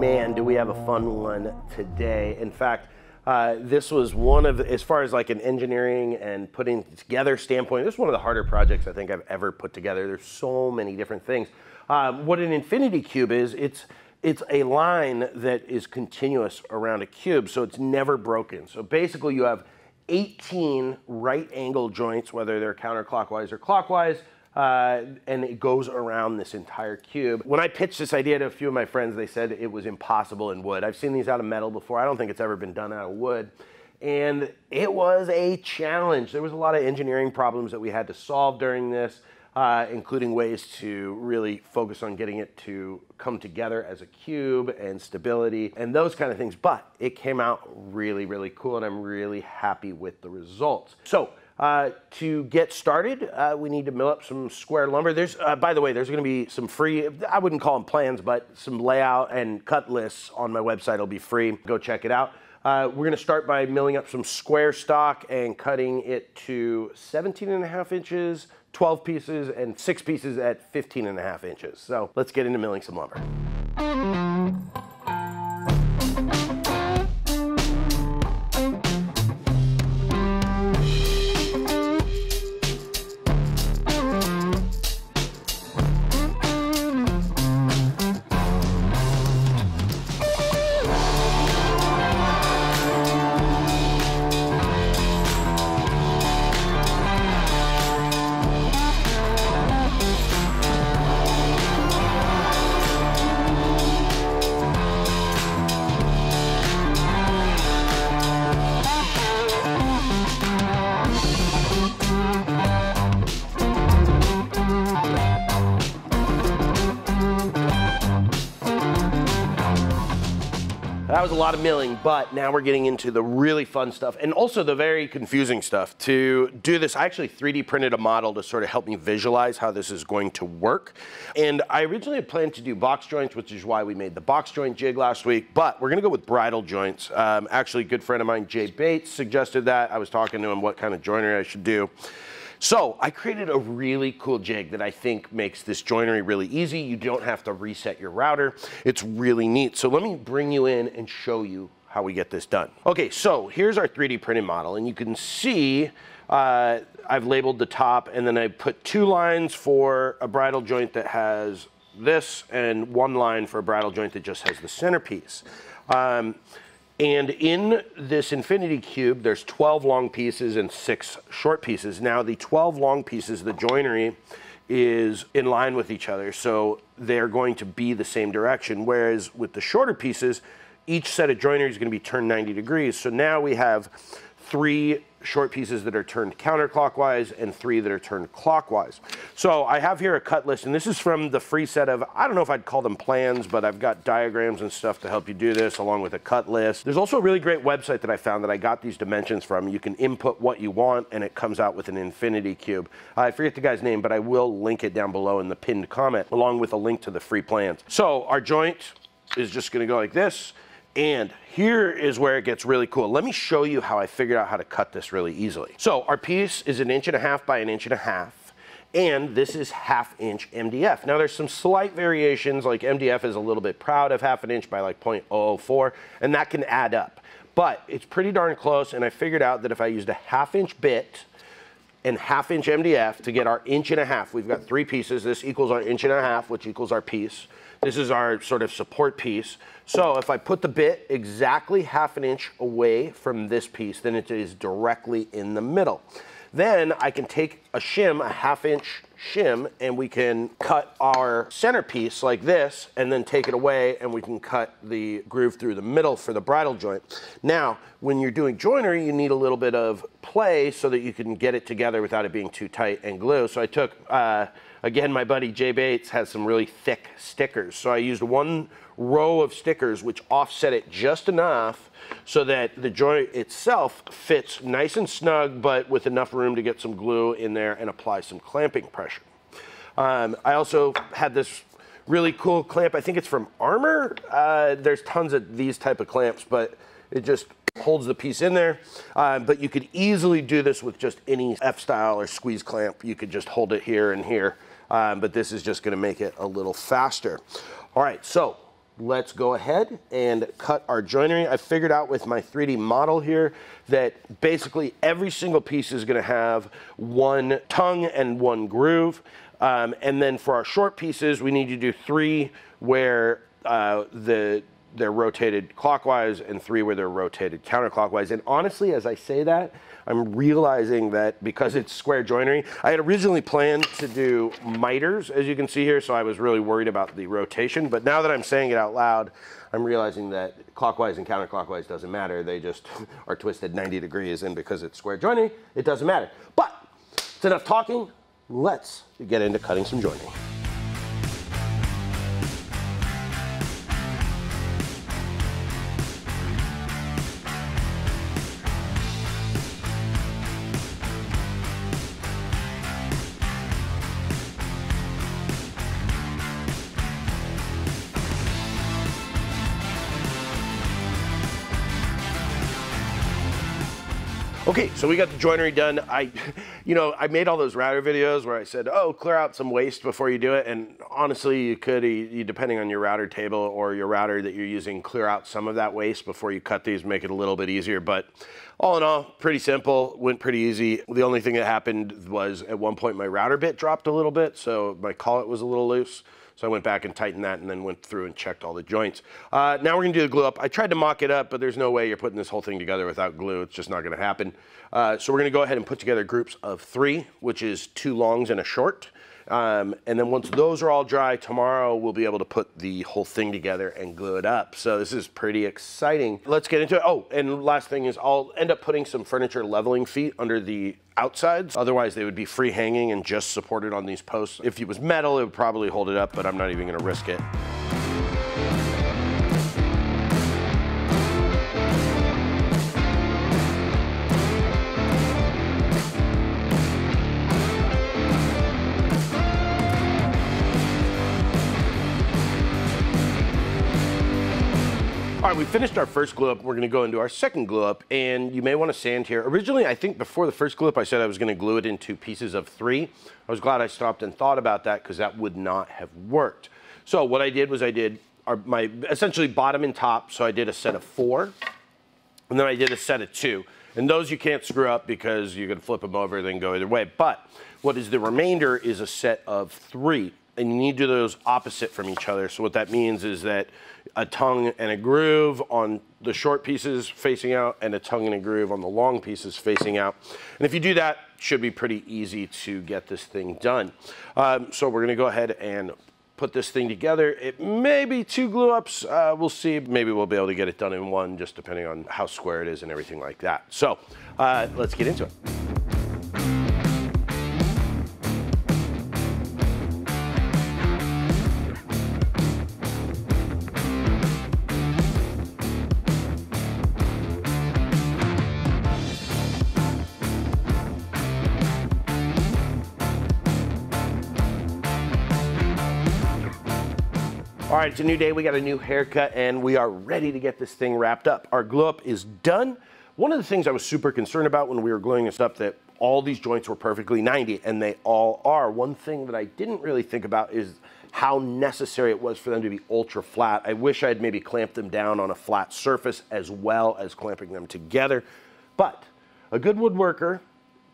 man, do we have a fun one today. In fact, uh, this was one of, as far as like an engineering and putting together standpoint, this is one of the harder projects I think I've ever put together. There's so many different things. Um, what an infinity cube is, it's, it's a line that is continuous around a cube, so it's never broken. So basically you have 18 right angle joints, whether they're counterclockwise or clockwise, uh, and it goes around this entire cube. When I pitched this idea to a few of my friends, they said it was impossible in wood. I've seen these out of metal before. I don't think it's ever been done out of wood. And it was a challenge. There was a lot of engineering problems that we had to solve during this, uh, including ways to really focus on getting it to come together as a cube and stability and those kind of things. But it came out really, really cool, and I'm really happy with the results. So uh, to get started, uh, we need to mill up some square lumber. There's, uh, by the way, there's going to be some free, I wouldn't call them plans, but some layout and cut lists on my website. It'll be free. Go check it out. Uh, we're going to start by milling up some square stock and cutting it to 17 and a half inches, 12 pieces, and six pieces at 15 and a half inches. So let's get into milling some lumber. That was a lot of milling, but now we're getting into the really fun stuff and also the very confusing stuff. To do this, I actually 3D printed a model to sort of help me visualize how this is going to work. And I originally planned to do box joints, which is why we made the box joint jig last week, but we're gonna go with bridle joints. Um, actually, a good friend of mine, Jay Bates, suggested that. I was talking to him what kind of joinery I should do. So I created a really cool jig that I think makes this joinery really easy. You don't have to reset your router. It's really neat. So let me bring you in and show you how we get this done. Okay, so here's our 3D printed model and you can see uh, I've labeled the top and then I put two lines for a bridle joint that has this and one line for a bridle joint that just has the centerpiece. Um, and in this infinity cube, there's 12 long pieces and six short pieces. Now the 12 long pieces, the joinery is in line with each other. So they're going to be the same direction. Whereas with the shorter pieces, each set of joinery is going to be turned 90 degrees. So now we have three short pieces that are turned counterclockwise and three that are turned clockwise. So I have here a cut list, and this is from the free set of, I don't know if I'd call them plans, but I've got diagrams and stuff to help you do this along with a cut list. There's also a really great website that I found that I got these dimensions from. You can input what you want and it comes out with an infinity cube. I forget the guy's name, but I will link it down below in the pinned comment along with a link to the free plans. So our joint is just gonna go like this. And here is where it gets really cool. Let me show you how I figured out how to cut this really easily. So our piece is an inch and a half by an inch and a half. And this is half inch MDF. Now there's some slight variations, like MDF is a little bit proud of half an inch by like 0.004, and that can add up. But it's pretty darn close, and I figured out that if I used a half inch bit and half inch MDF to get our inch and a half, we've got three pieces, this equals our inch and a half, which equals our piece. This is our sort of support piece. So if I put the bit exactly half an inch away from this piece, then it is directly in the middle. Then I can take a shim, a half inch shim, and we can cut our centerpiece like this, and then take it away, and we can cut the groove through the middle for the bridle joint. Now, when you're doing joinery, you need a little bit of play so that you can get it together without it being too tight and glue. So I took, uh, again, my buddy Jay Bates has some really thick stickers. So I used one row of stickers which offset it just enough so that the joint itself fits nice and snug, but with enough room to get some glue in there and apply some clamping pressure. Um, I also had this really cool clamp. I think it's from Armor. Uh, there's tons of these type of clamps, but it just holds the piece in there. Uh, but you could easily do this with just any F-style or squeeze clamp. You could just hold it here and here. Um, but this is just gonna make it a little faster. All right, so let's go ahead and cut our joinery. I figured out with my 3D model here that basically every single piece is gonna have one tongue and one groove. Um, and then for our short pieces, we need to do three where uh, the they're rotated clockwise and three where they're rotated counterclockwise. And honestly, as I say that, I'm realizing that because it's square joinery, I had originally planned to do miters, as you can see here, so I was really worried about the rotation. But now that I'm saying it out loud, I'm realizing that clockwise and counterclockwise doesn't matter. They just are twisted 90 degrees, and because it's square joinery, it doesn't matter. But it's enough talking. Let's get into cutting some joinery. Okay, so we got the joinery done. I, you know, I made all those router videos where I said, oh, clear out some waste before you do it. And honestly, you could, you, depending on your router table or your router that you're using, clear out some of that waste before you cut these, make it a little bit easier. But all in all, pretty simple, went pretty easy. The only thing that happened was at one point my router bit dropped a little bit, so my collet was a little loose. So I went back and tightened that and then went through and checked all the joints. Uh, now we're gonna do the glue up. I tried to mock it up, but there's no way you're putting this whole thing together without glue. It's just not gonna happen. Uh, so we're gonna go ahead and put together groups of three, which is two longs and a short. Um, and then once those are all dry, tomorrow we'll be able to put the whole thing together and glue it up. So this is pretty exciting. Let's get into it. Oh, and last thing is I'll end up putting some furniture leveling feet under the outsides. Otherwise they would be free hanging and just supported on these posts. If it was metal, it would probably hold it up, but I'm not even gonna risk it. We finished our first glue up. We're gonna go into our second glue up, and you may wanna sand here. Originally, I think before the first glue up, I said I was gonna glue it into pieces of three. I was glad I stopped and thought about that because that would not have worked. So what I did was I did our, my essentially bottom and top, so I did a set of four, and then I did a set of two. And those you can't screw up because you can flip them over, then go either way. But what is the remainder is a set of three and you need to do those opposite from each other. So what that means is that a tongue and a groove on the short pieces facing out and a tongue and a groove on the long pieces facing out. And if you do that, should be pretty easy to get this thing done. Um, so we're gonna go ahead and put this thing together. It may be two glue ups, uh, we'll see. Maybe we'll be able to get it done in one, just depending on how square it is and everything like that. So uh, let's get into it. Right, it's a new day. We got a new haircut and we are ready to get this thing wrapped up. Our glue up is done. One of the things I was super concerned about when we were gluing this up that all these joints were perfectly 90 and they all are. One thing that I didn't really think about is how necessary it was for them to be ultra flat. I wish I had maybe clamped them down on a flat surface as well as clamping them together. But a good woodworker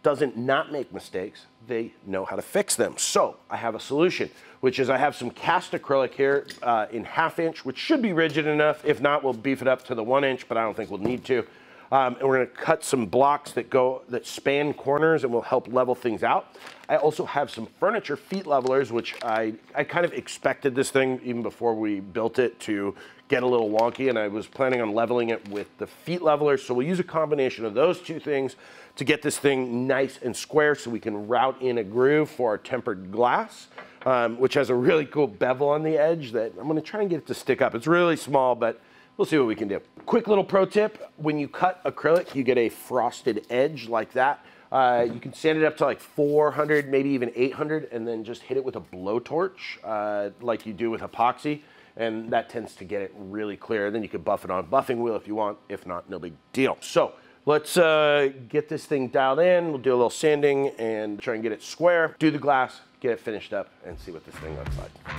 doesn't not make mistakes. They know how to fix them. So I have a solution which is I have some cast acrylic here uh, in half inch, which should be rigid enough. If not, we'll beef it up to the one inch, but I don't think we'll need to. Um, and we're gonna cut some blocks that go, that span corners and will help level things out. I also have some furniture feet levelers, which I, I kind of expected this thing even before we built it to get a little wonky and I was planning on leveling it with the feet leveler. So we'll use a combination of those two things to get this thing nice and square so we can route in a groove for our tempered glass um, which has a really cool bevel on the edge that I'm gonna try and get it to stick up. It's really small, but we'll see what we can do. Quick little pro tip, when you cut acrylic, you get a frosted edge like that. Uh, you can sand it up to like 400, maybe even 800, and then just hit it with a blowtorch uh, like you do with epoxy. And that tends to get it really clear. Then you can buff it on a buffing wheel if you want. If not, no big deal. So let's uh, get this thing dialed in. We'll do a little sanding and try and get it square. Do the glass, get it finished up and see what this thing looks like.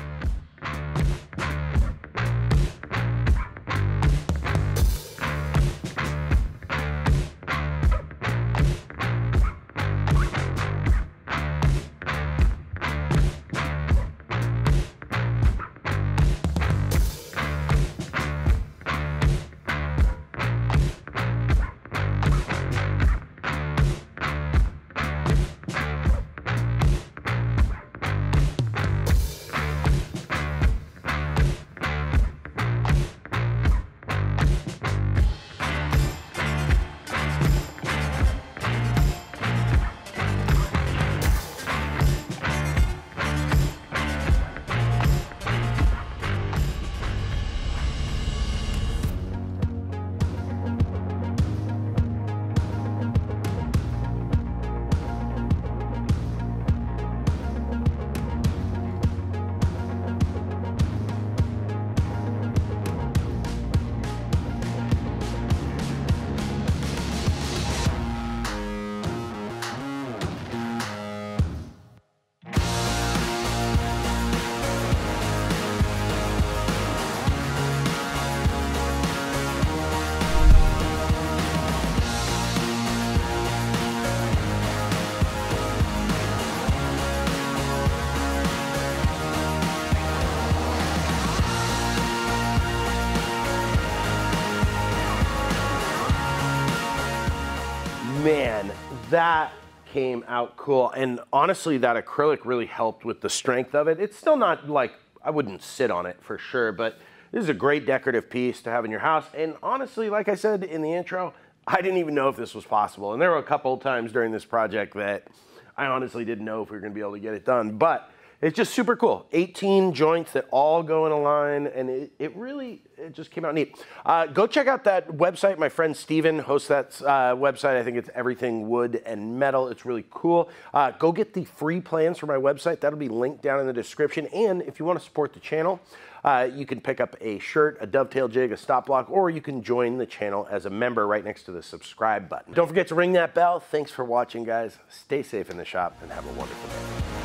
That came out cool. And honestly, that acrylic really helped with the strength of it. It's still not like, I wouldn't sit on it for sure, but this is a great decorative piece to have in your house. And honestly, like I said in the intro, I didn't even know if this was possible. And there were a couple of times during this project that I honestly didn't know if we were gonna be able to get it done. But it's just super cool. 18 joints that all go in a line, and it, it really it just came out neat. Uh, go check out that website. My friend Steven hosts that uh, website. I think it's everything wood and metal. It's really cool. Uh, go get the free plans for my website. That'll be linked down in the description. And if you want to support the channel, uh, you can pick up a shirt, a dovetail jig, a stop block, or you can join the channel as a member right next to the subscribe button. Don't forget to ring that bell. Thanks for watching, guys. Stay safe in the shop and have a wonderful day.